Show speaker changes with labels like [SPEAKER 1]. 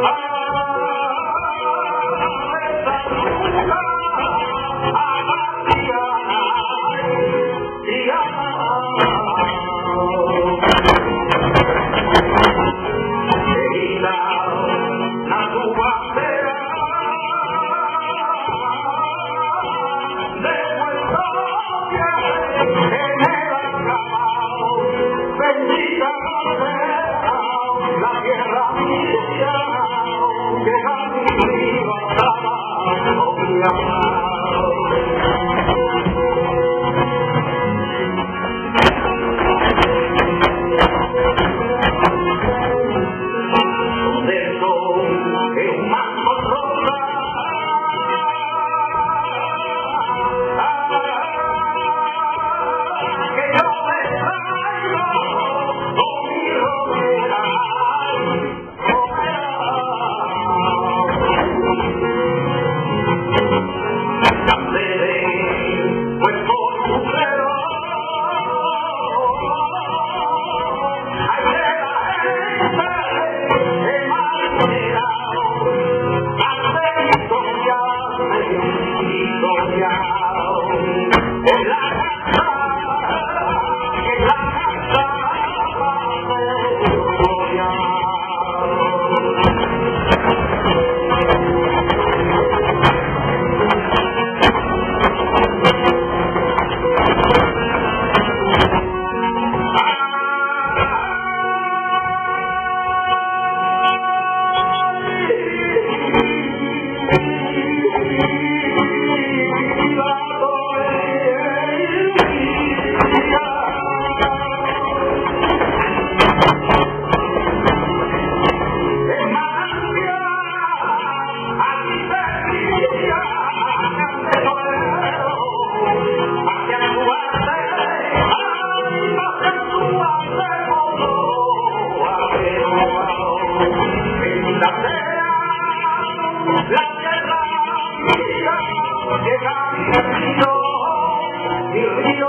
[SPEAKER 1] Bye. ويقع río